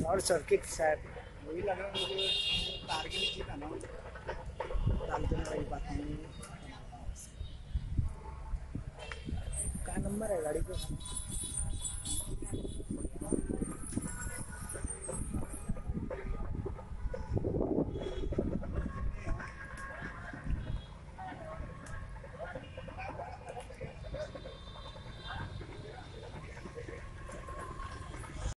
Short circuit शायद वही लग रहा है मुझे कार के नीचे का ना? डालते हैं वही बात नहीं। क्या नंबर है गाड़ी का?